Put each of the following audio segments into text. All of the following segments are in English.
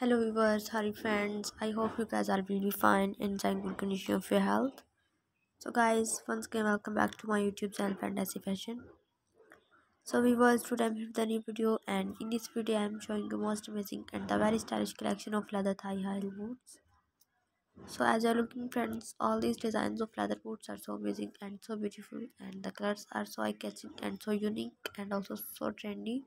Hello viewers, hi friends. I hope you guys will be fine and in good condition of your health. So guys, once again welcome back to my YouTube channel Fantasy Fashion. So viewers, today I'm here with a new video and in this video I'm showing you most amazing and the very stylish collection of leather thigh high boots. So as you're looking friends, all these designs of leather boots are so amazing and so beautiful and the colors are so eye-catching and so unique and also so trendy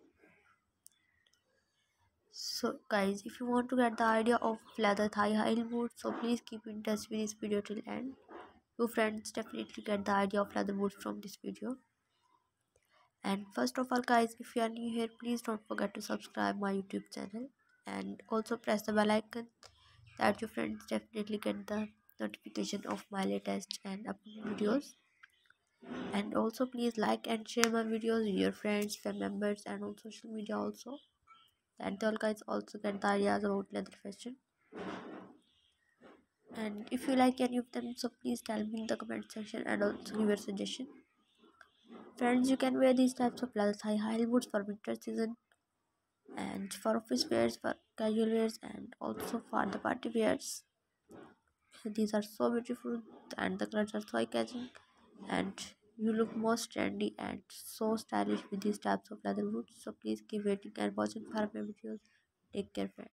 so guys if you want to get the idea of leather thigh high boots so please keep in touch with this video till end. Your friends definitely get the idea of leather boots from this video. And first of all guys if you are new here please don't forget to subscribe my youtube channel. And also press the bell icon that your friends definitely get the notification of my latest and upcoming videos. And also please like and share my videos with your friends family members and on social media also and guys also get the ideas about leather fashion. And if you like any of them so please tell me in the comment section and also give your suggestion. Friends you can wear these types of leather high heel boots for winter season and for office wears for casual wears and also for the party wears. These are so beautiful and the colors are so eye-catching. And you look most trendy and so stylish with these types of leather boots. So please keep waiting and watching for my videos. Take care friends.